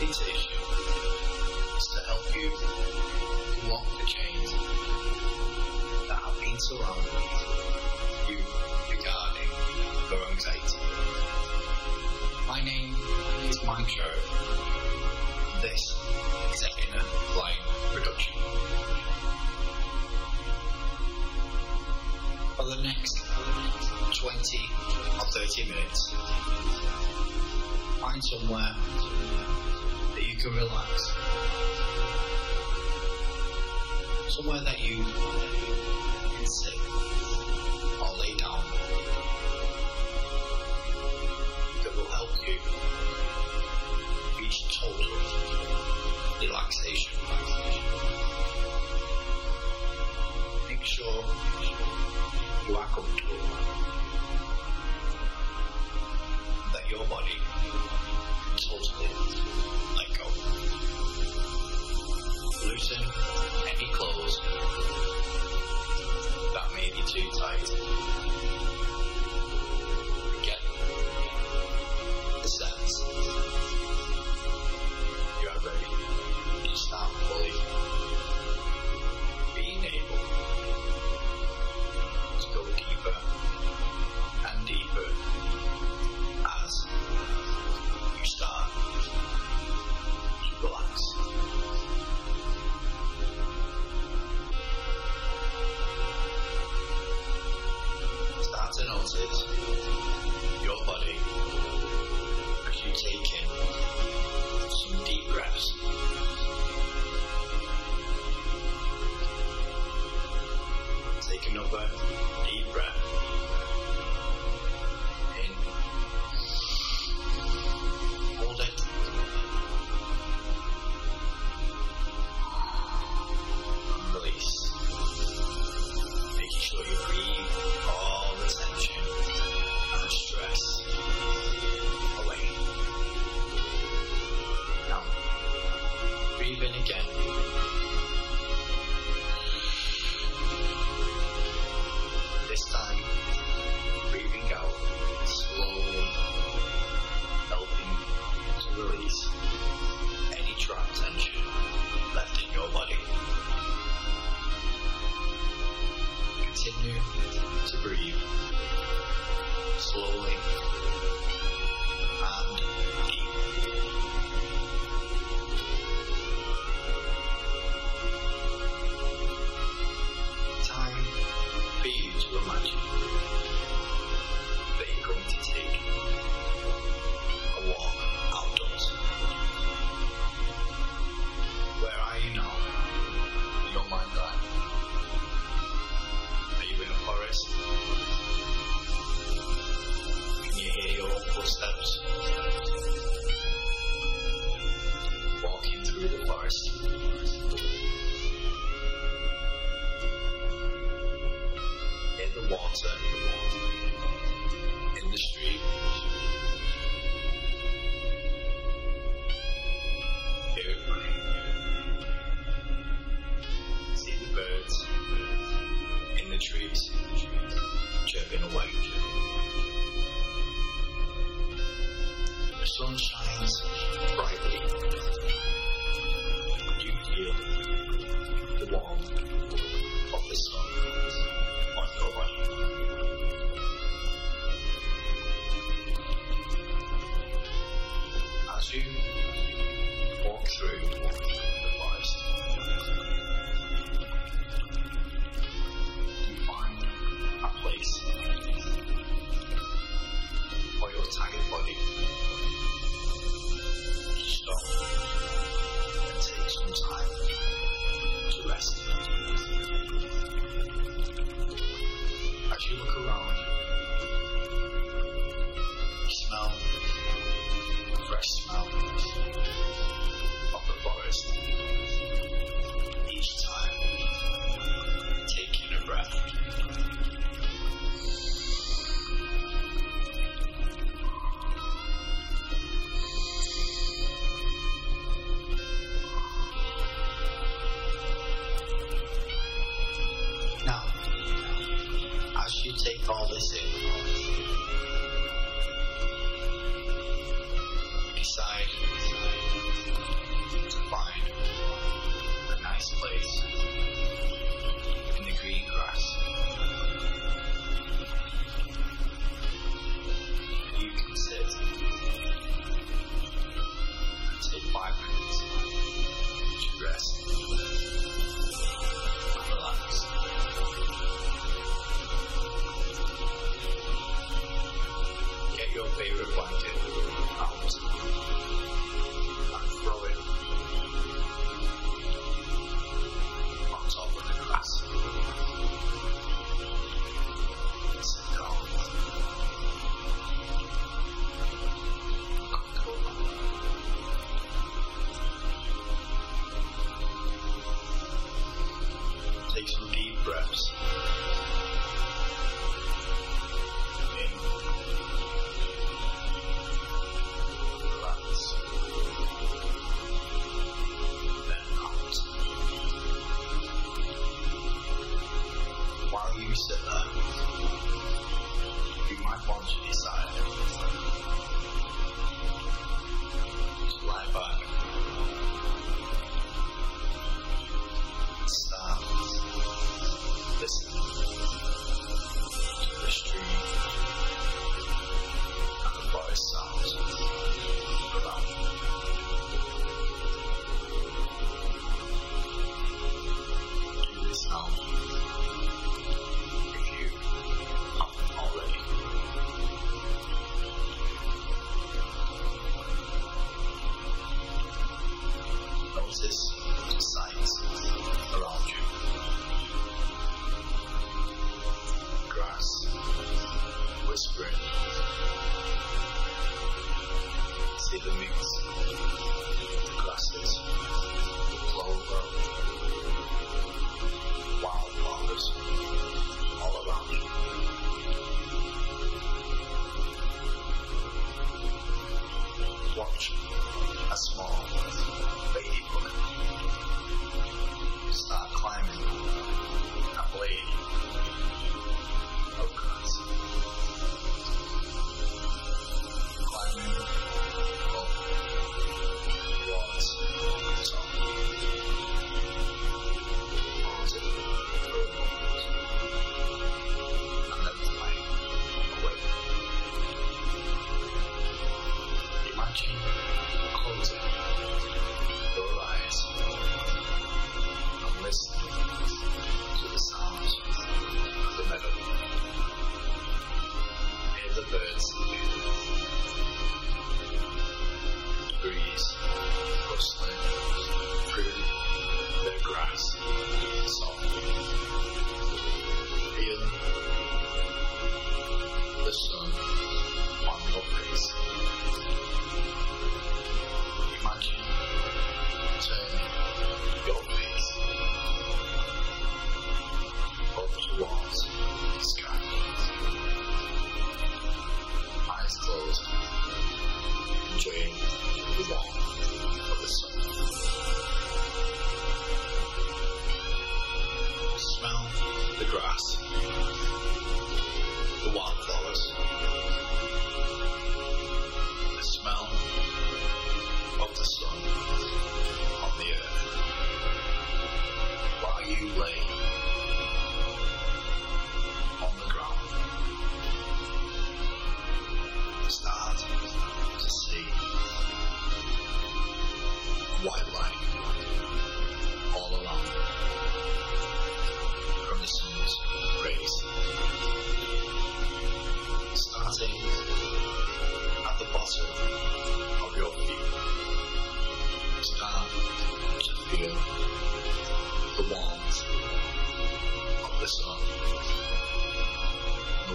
meditation is to help you unlock the chains that have been surrounding you regarding your anxiety. My name is Sherratt. This is an Inner Light production. For the next 20 or 30 minutes, find somewhere that you can relax. Somewhere that you can sit or lay down that will help you reach total relaxation. Make sure you are To breathe slowly and deep. The trees chirping away. The sun shines brightly. You feel the warmth of the sun on your body. As you walk through your body to stop and take some time to rest. As you look around, wind it out.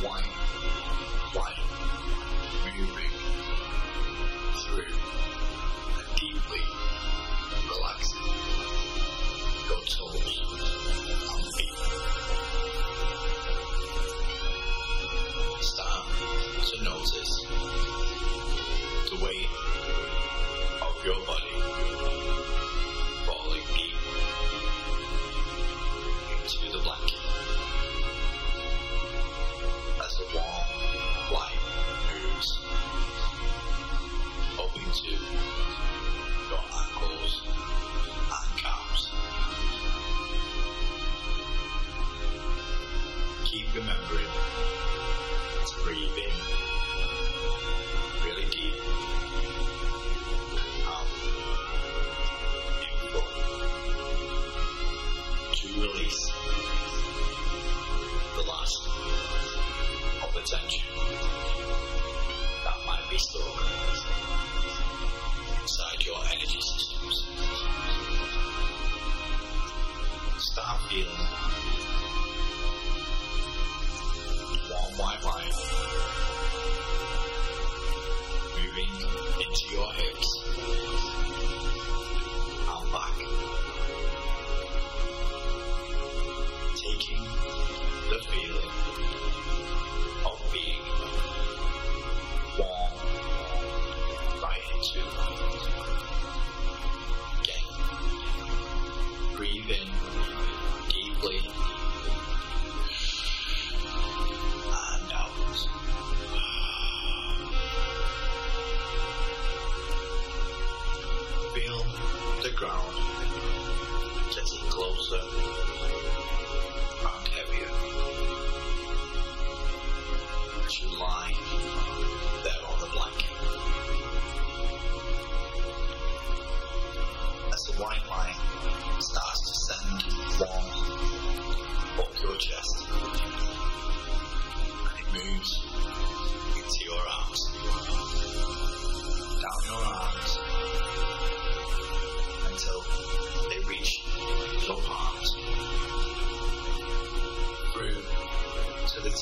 The sound. Getting closer.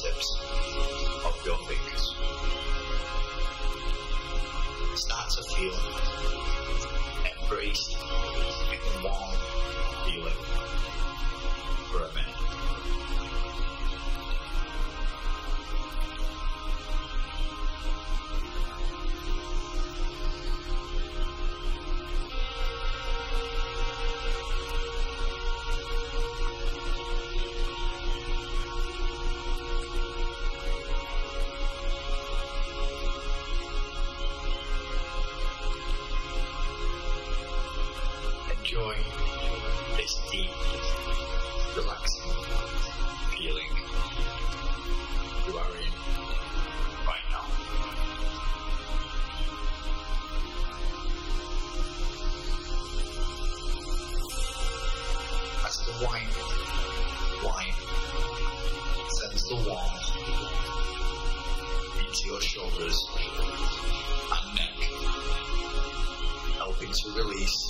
of your fingers. Start to feel embraced and warm to release.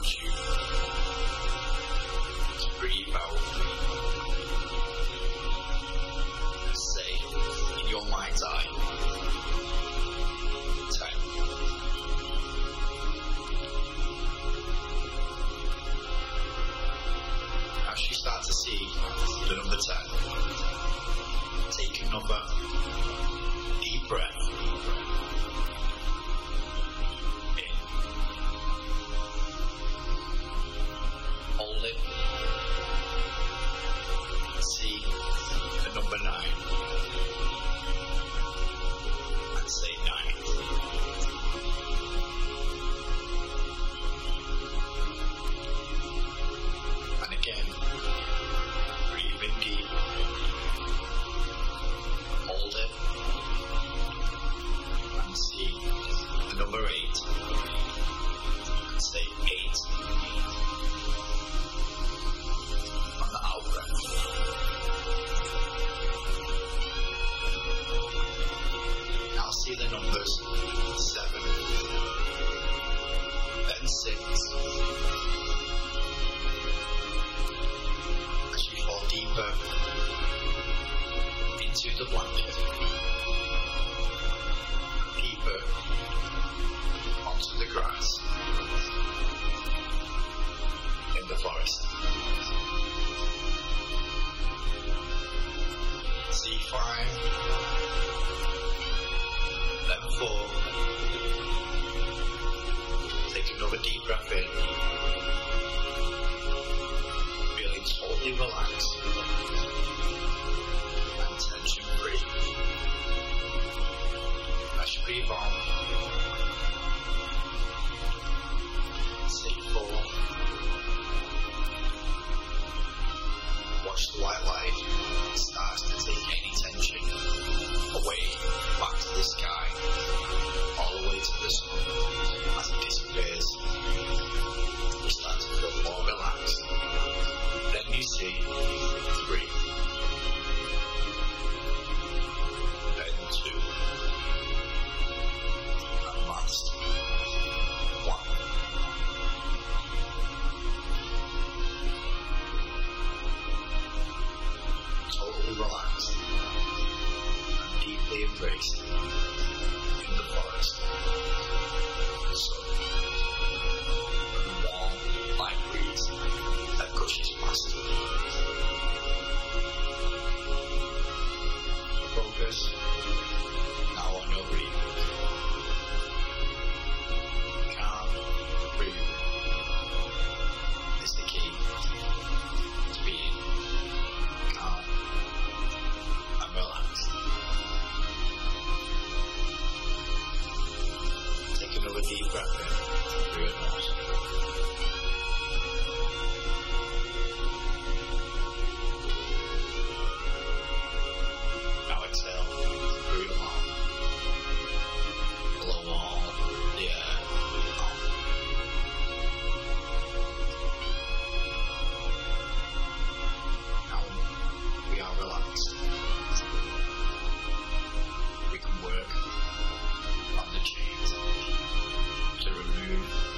much. To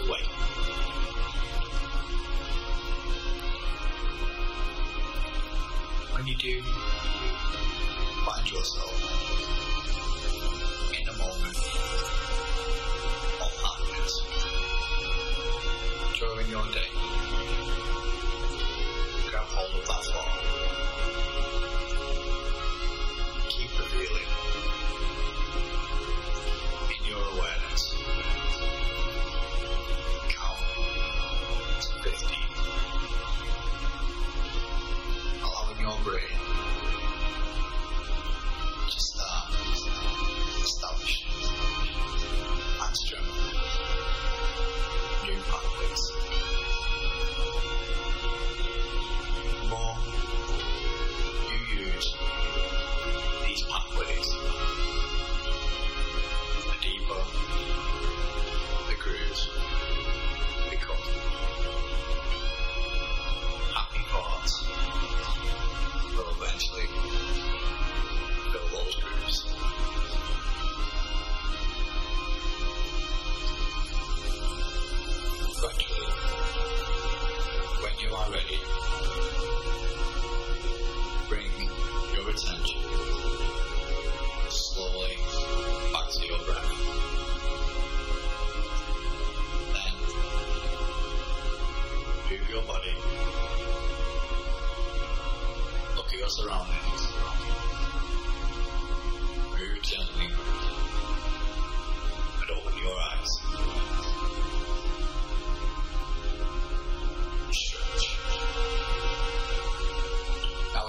float away. When you do find yourself in a moment of happiness during your day, grab hold of that thought.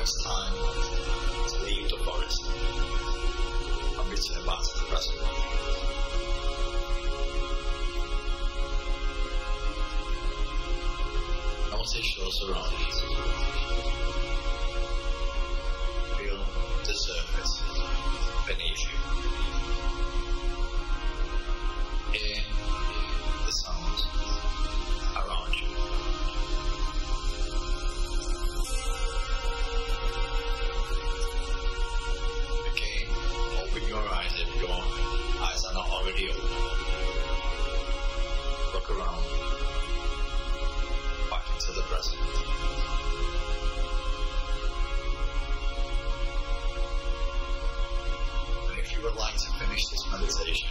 It's time to leave the forest and return back to the present. Notice your surroundings. Feel the surface beneath you. Hear the sounds already open. Look around. Back into the present. And if you would like to finish this meditation,